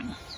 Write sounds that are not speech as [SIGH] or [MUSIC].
Mm-hmm. [CLEARS THROAT]